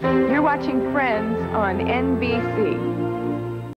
You're watching Friends on NBC.